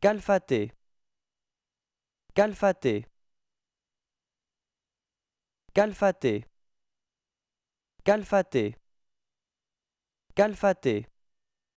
Calfaté. Calfaté. Calfaté. Calfaté. Calfaté.